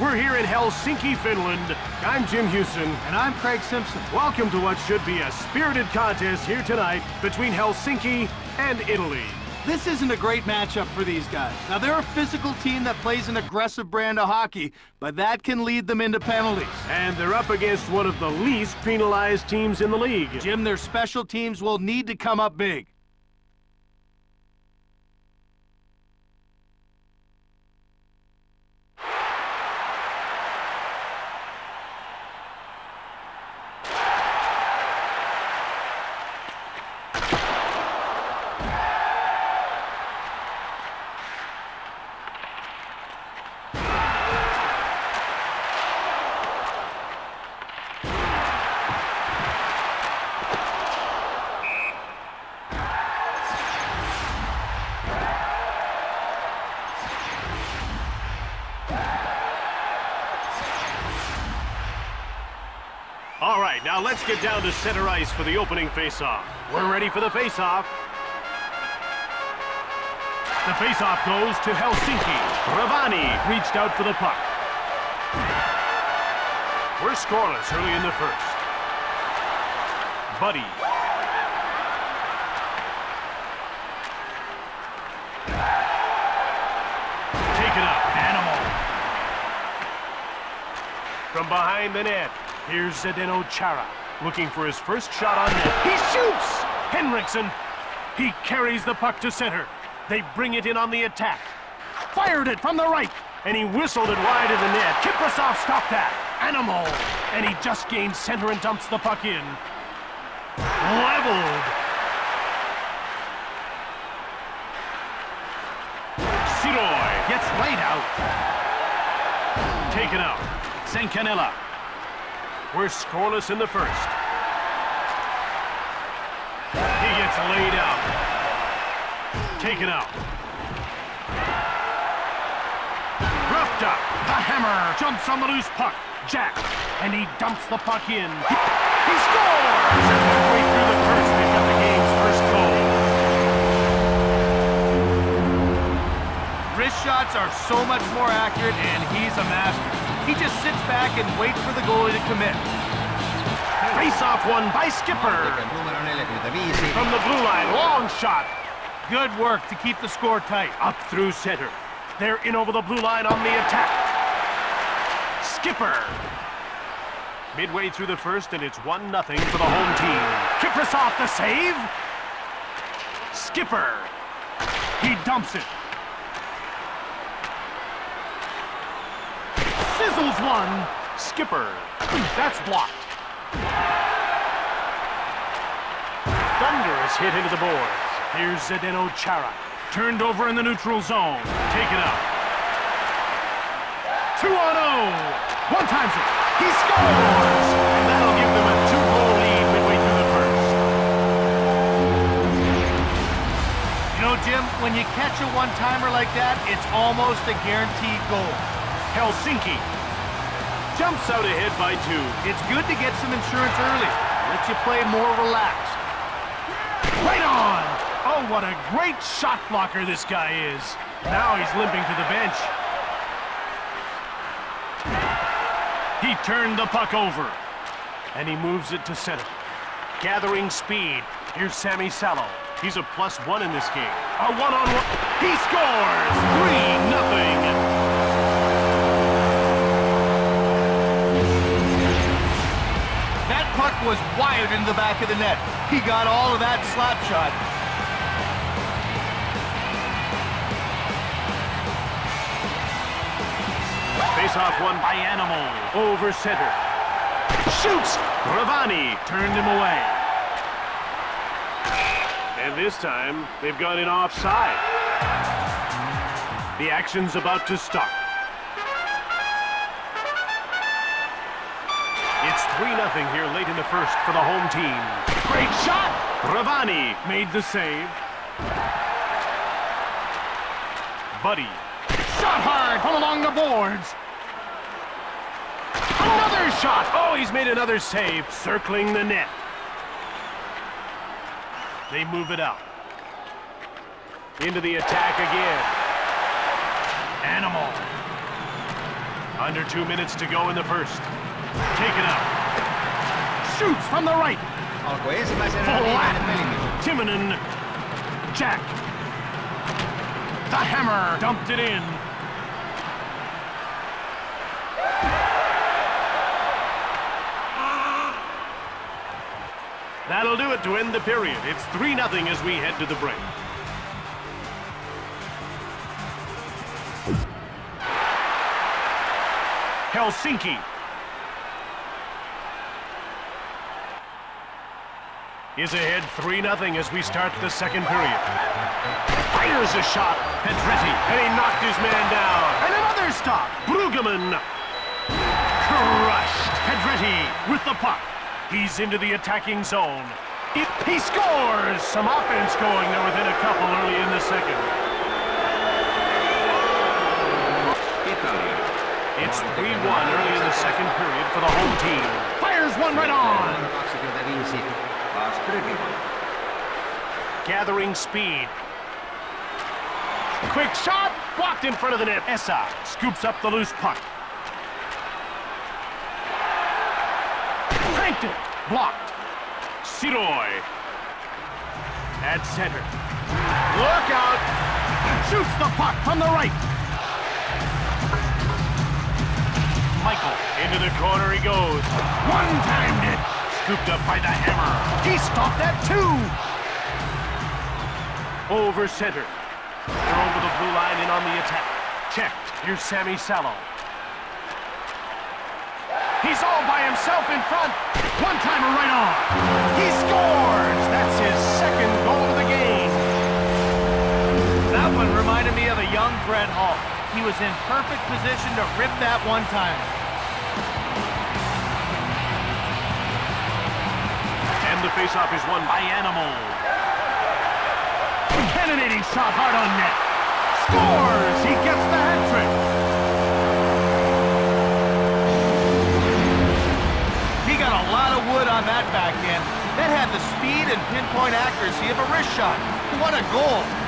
We're here in Helsinki, Finland. I'm Jim Houston. And I'm Craig Simpson. Welcome to what should be a spirited contest here tonight between Helsinki and Italy. This isn't a great matchup for these guys. Now, they're a physical team that plays an aggressive brand of hockey, but that can lead them into penalties. And they're up against one of the least penalized teams in the league. Jim, their special teams will need to come up big. All right, now let's get down to center ice for the opening faceoff. We're ready for the faceoff. The faceoff goes to Helsinki. Ravani reached out for the puck. We're scoreless early in the first. Buddy. Taken up. Animal. From behind the net, here's Zdeno Chara, looking for his first shot on net. He shoots! Henriksen. He carries the puck to center. They bring it in on the attack. Fired it from the right, and he whistled it wide of the net. Kiprusoff stopped that. Animal. And he just gains center and dumps the puck in. Leveled. Siroy gets laid out. Taken out. Sankanella. We're scoreless in the first. He gets laid out. Taken out. Roughed up. The hammer jumps on the loose puck. Jack. And he dumps the puck in. He, scores! Through the first, the game's first goal. Wrist shots are so much more accurate, and he's a master. He just sits back and waits for the goalie to commit. Face-off won by Skipper. From the blue line, long shot. Good work to keep the score tight. Up through center. They're in over the blue line on the attack. Skipper. Midway through the first, and it's 1-0 for the home team. Kiprusoff the save. Skipper. He dumps it. Sizzles one. Skipper. That's blocked. Thunderous hit into the boards. Here's Zdeno Chara. Turned over in the neutral zone. Take it out. Two on oh. One times it. He scores! And that'll give them a two-goal lead midway through the first. You know, Jim, when you catch a one-timer like that, it's almost a guaranteed goal. Helsinki jumps out ahead by two. It's good to get some insurance early. Lets you play more relaxed. Right on! Oh, what a great shot blocker this guy is. Now he's limping to the bench. He turned the puck over. And he moves it to center. Gathering speed. Here's Sami Salo. He's a plus one in this game. A one-on-one. He scores! Three, nothing. Was wired into the back of the net. He got all of that slap shot. Face-off won by Animal. Over center. Shoots! Ravani turned him away. And this time, they've gone in offside. The action's about to start. It's 3-0 here late in the first for the home team. Great shot! Ravani made the save. Buddy. Shot hard from along the boards. Another shot! Oh, he's made another save, circling the net. They move it out. Into the attack again. Animal. Under two minutes to go in the first. Taken up. Shoots from the right. Ensimmäisenä Flat. Timonen. Jack. The hammer. Dumped it in. That'll do it to end the period. It's 3-0 as we head to the break. Helsinki. Is ahead 3-0 as we start the second period. Fires a shot. Pedretti. And he knocked his man down. And another stop. Brueggemann. Crushed. Pedretti with the puck. He's into the attacking zone. It, he scores! Some offense going there within a couple early in the second. Italia. It's 3-1 early in the second period for the home team. Fires one right on. Gathering speed. Quick shot. Blocked in front of the net. Essa scoops up the loose puck. Cranked it. Blocked. Siroy. At center. Look out. Shoots the puck from the right. Michael. Into the corner he goes. One-timed it. Scooped up by the hammer. He stopped that too. Over center. They're over the blue line and on the attack. Checked. Here's Sami Salo. He's all by himself in front. One-timer right on. He scores! That's his second goal of the game. That one reminded me of a young Brett Hull. He was in perfect position to rip that one the faceoff is won by Animal. Cannonading shot hard on net. Scores! He gets the hat trick. He got a lot of wood on that backhand. That had the speed and pinpoint accuracy of a wrist shot. What a goal!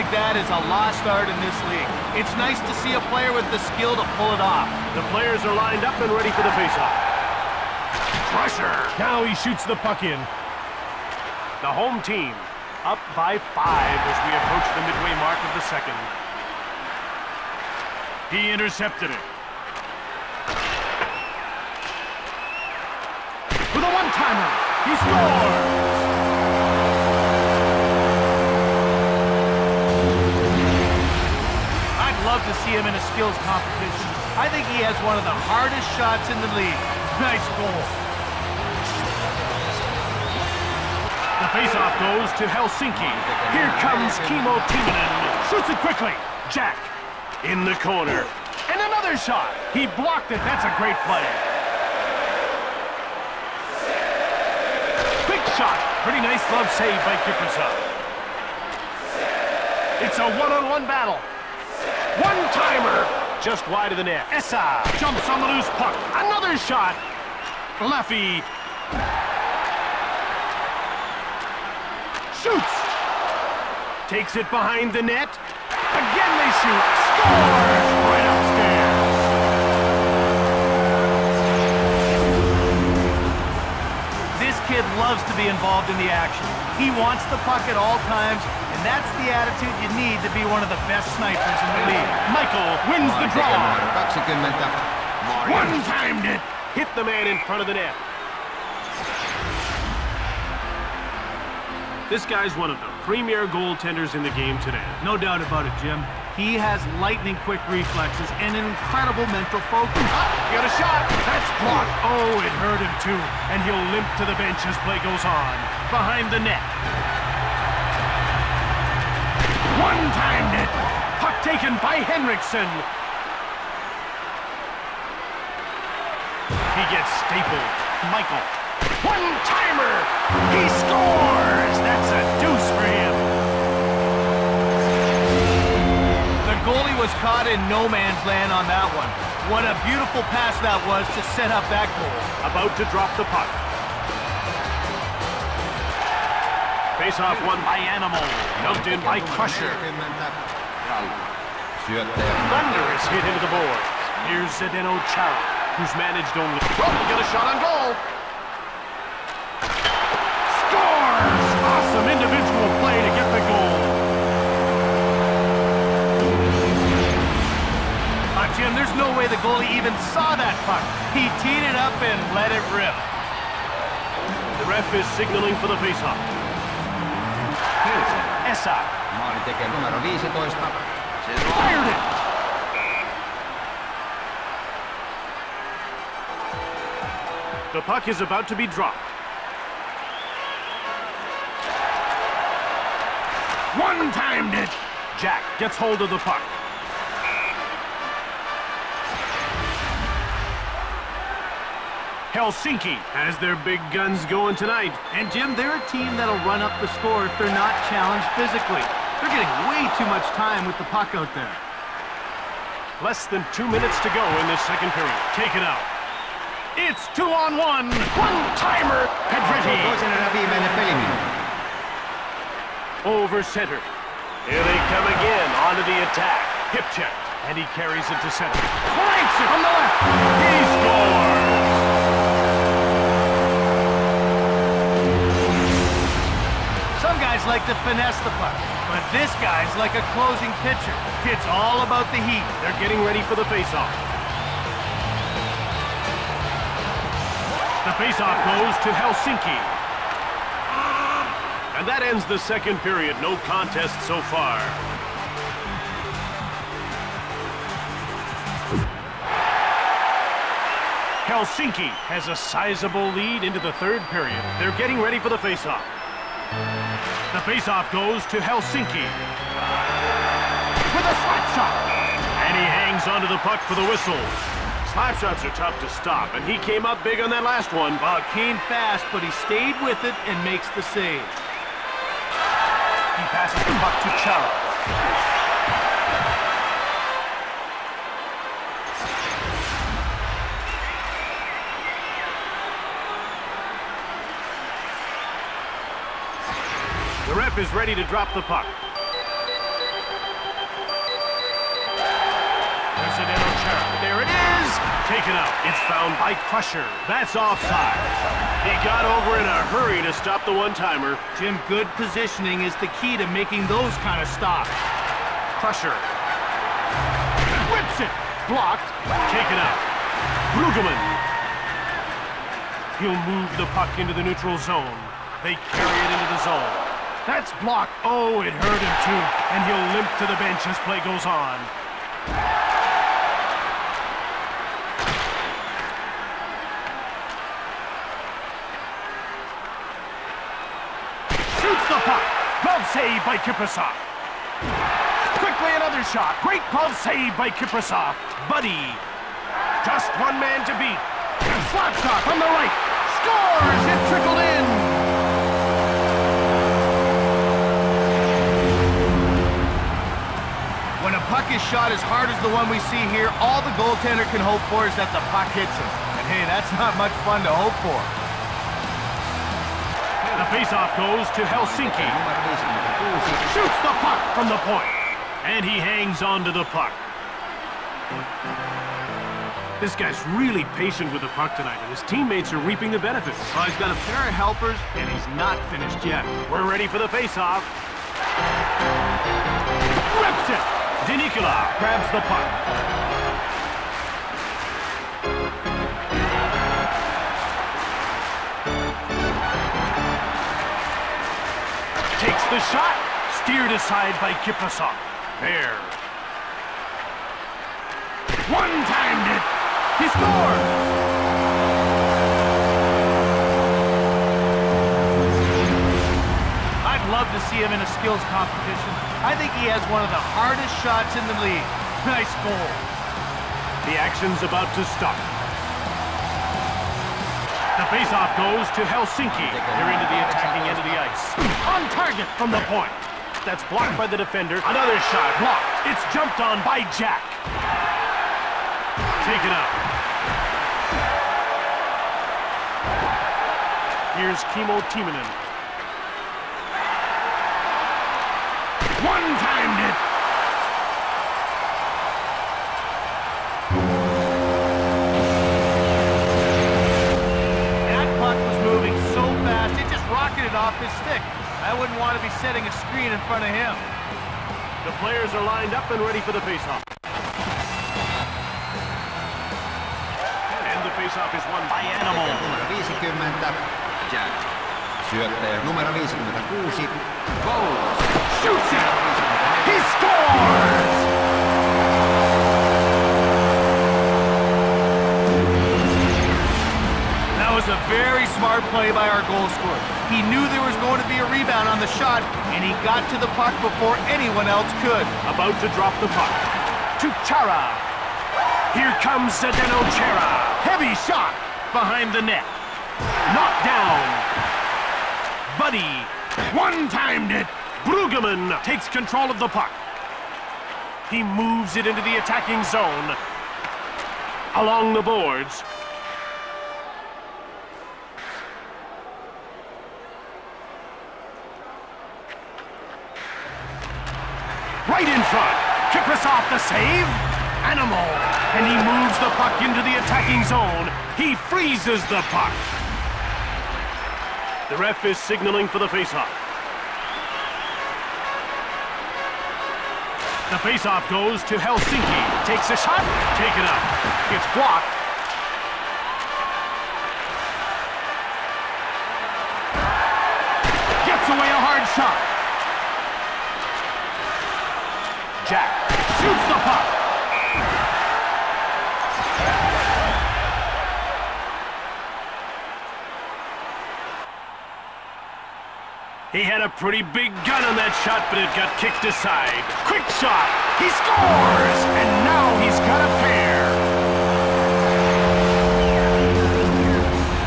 Like that is a lost art in this league. It's nice to see a player with the skill to pull it off. The players are lined up and ready for the faceoff. Crusher. Now he shoots the puck in. The home team up by five as we approach the midway mark of the second. He intercepted it. With a one-timer, he scores! To see him in a skills competition. I think he has one of the hardest shots in the league. Nice goal. The faceoff goes to Helsinki. Here comes Kimmo Timonen. Shoots it quickly. Jack in the corner. And another shot. He blocked it. That's a great play. Quick shot. Pretty nice glove save by Kiprusoff. It's a one-on-one battle. One-timer. Just wide of the net. Essa jumps on the loose puck. Another shot. Leffy shoots. Takes it behind the net. Again they shoot. Scores! Right upstairs. This kid loves to be involved in the action. He wants the puck at all times, that's the attitude you need to be one of the best snipers in the league. Michael wins the draw. Numero 20. Morjens. One-timed it. Hit the man in front of the net. This guy's one of the premier goaltenders in the game today. No doubt about it, Jim. He has lightning quick reflexes and an incredible mental focus. Ah, Got a shot. That's blocked. Oh, it hurt him too. And he'll limp to the bench as play goes on. Behind the net. One-timed it. Puck taken by Henriksen. He gets stapled. Michael. One-timer. He scores. That's a deuce for him. The goalie was caught in no man's land on that one. What a beautiful pass that was to set up that goal. About to drop the puck. Face-off won by Animal. Knocked in by Crusher. 40 Rauha. Syöttäjä hit into the boards. Here's Zdeno Chara, who's managed only... Oh, a shot on goal! Scores! Awesome individual play to get the goal. Uh, Jim, there's no way the goalie even saw that puck. He teed it up and let it rip. The ref is signaling for the face-off. Hilsen. Essa Maali tekee numero 15. Se fired it! The puck is about to be dropped. One-timed it! Jack gets hold of the puck. Helsinki has their big guns going tonight. And Jim, they're a team that'll run up the score if they're not challenged physically. They're getting way too much time with the puck out there. Less than two minutes to go in this second period. Take it out. It's two on one. One-timer. Pedretti over center. Here they come again onto the attack. Hip check. And he carries it to center. It from the left. He scores. Guys like to finesse the puck, but this guy's like a closing pitcher. It's all about the heat. They're getting ready for the faceoff. The faceoff goes to Helsinki. And that ends the second period. No contest so far. Helsinki has a sizable lead into the third period. They're getting ready for the faceoff. The faceoff goes to Helsinki. With a slap shot. And he hangs onto the puck for the whistle. Slap shots are tough to stop, and he came up big on that last one. Well, came fast, but he stayed with it and makes the save. He passes the puck to Chara. Is ready to drop the puck. Chara. There it is! Taken out. It's found by Crusher. That's offside. He got over in a hurry to stop the one-timer. Jim, good positioning is the key to making those kind of stops. Crusher. Whips it. Blocked. Taken out. Brueggemann. He'll move the puck into the neutral zone. They carry it into the zone. That's blocked. Oh, it hurt him too. And he'll limp to the bench as play goes on. Shoots the puck. Glove save by Kiprusoff. Quickly another shot. Great glove save by Kiprusoff. Buddy. Just one man to beat. Slap shot from the right. Scores! It trickled in. When a puck is shot as hard as the one we see here, all the goaltender can hope for is that the puck hits him. And hey, that's not much fun to hope for. The faceoff goes to Helsinki. Shoots the puck from the point. And he hangs on to the puck. This guy's really patient with the puck tonight, and his teammates are reaping the benefits. Well, he's got a pair of helpers, and he's not finished yet. We're ready for the faceoff. Rips it. Denikula grabs the puck. Takes the shot. Steered aside by Kiprusoff. There. One-timed it. He scored. To see him in a skills competition. I think he has one of the hardest shots in the league. Nice goal. The action's about to start. The faceoff goes to Helsinki. They're into the attacking end of the ice. On target from the point. That's blocked by the defender. Another shot blocked. It's jumped on by Jack. Take it out. Here's Kimmo Timonen. One-timed it. That puck was moving so fast, it just rocketed off his stick. I wouldn't want to be setting a screen in front of him. The players are lined up and ready for the faceoff. And the faceoff is won by Animal. Numero 50, Jack. Syöttäjä numero 56, Bowles. Shoots. He scores! That was a very smart play by our goal scorer. He knew there was going to be a rebound on the shot, and he got to the puck before anyone else could. About to drop the puck. To Chara. Here comes Zdeno Chara. Heavy shot behind the net. Knocked down. Buddy. One-timed it. Brueggemann takes control of the puck. He moves it into the attacking zone. Along the boards. Right in front. Kiprusoff the save. Animal. And he moves the puck into the attacking zone. He freezes the puck. The ref is signaling for the faceoff. The faceoff goes to Helsinki. Takes a shot. Take it up. It's blocked. Gets away a hard shot. Jack shoots the puck. He had a pretty big gun on that shot, but it got kicked aside. Quick shot. He scores! And now he's got a pair.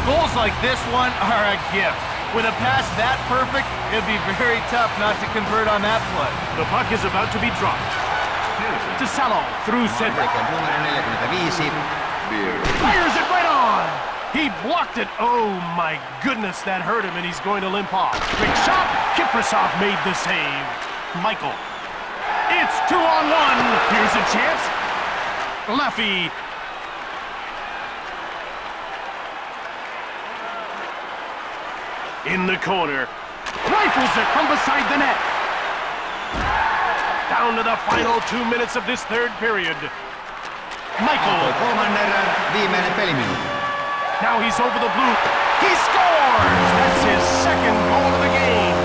Goals like this one are a gift. With a pass that perfect, it'd be very tough not to convert on that play. The puck is about to be dropped. To Salo through center. Tekee numero 45, Beer. Fires it right on. He blocked it. Oh my goodness, that hurt him, and he's going to limp off. Quick shot. Kiprusoff made the save. Michael. It's two on one. Here's a chance. Laffy. In the corner. Rifles it from beside the net. Down to the final two minutes of this third period. Michael. Now he's over the blue. He scores! That's his second goal of the game.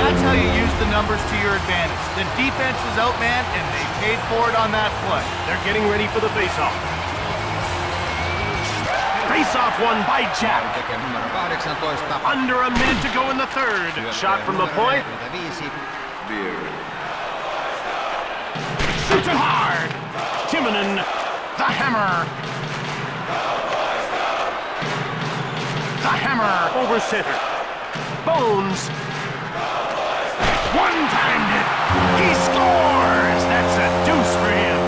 That's how you use the numbers to your advantage. The defense was outmanned, and they paid for it on that play. They're getting ready for the face-off. Face-off won by Jack. Tekee numero 18, Under a minute to go in the third. Shot from the point. 45, Shoots it hard. Timonen, the hammer. The hammer over center. Bones. One-timed it. He scores. That's a deuce for him.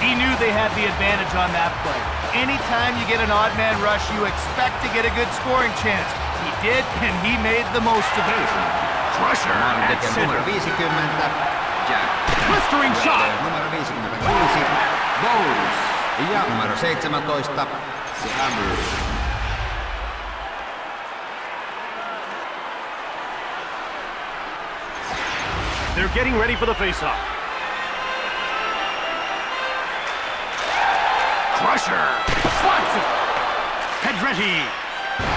He knew they had the advantage on that play. Anytime you get an odd man rush, you expect to get a good scoring chance. He did, and he made the most of it. Crusher Maalin at tekee center. 50, Jack. Blistering shot. Numero 56, Bowles. Ja numero 17, Hammer. They're getting ready for the face-off. Crusher slots it. Pedretti.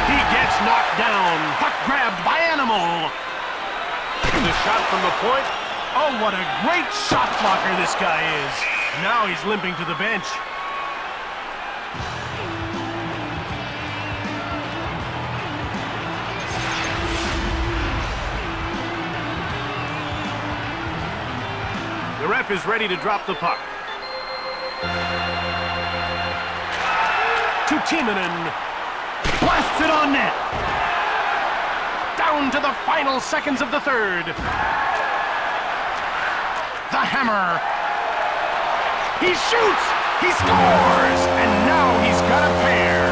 He gets knocked down. Puck grabbed by Animal. The shot from the point. Oh, what a great shot blocker this guy is. Now he's limping to the bench. The ref is ready to drop the puck. To Timonen. Blasts it on net. The final seconds of the third. The hammer. He shoots! He scores! And now he's got a pair.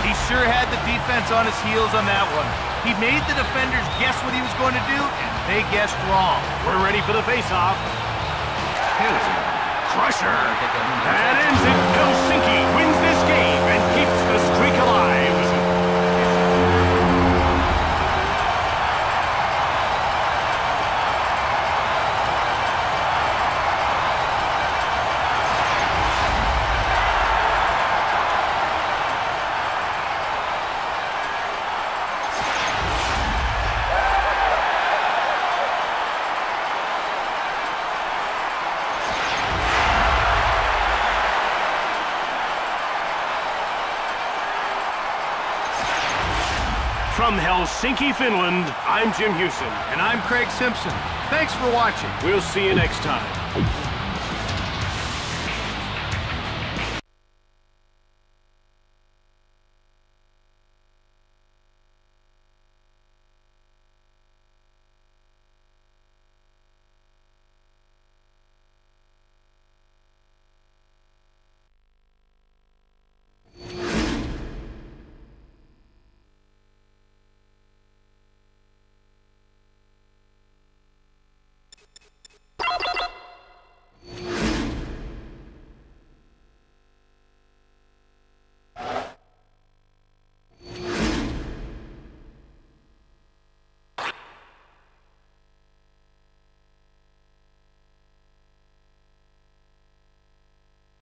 He sure had the defense on his heels on that one. He made the defenders guess what he was going to do, and they guessed wrong. We're ready for the face-off. Crusher. That ends it. Helsinki wins this game From Helsinki, Finland, I'm Jim Houston. And I'm Craig Simpson. Thanks for watching. We'll see you next time.